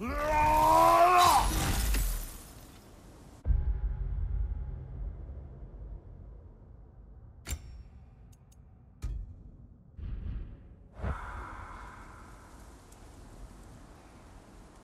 No!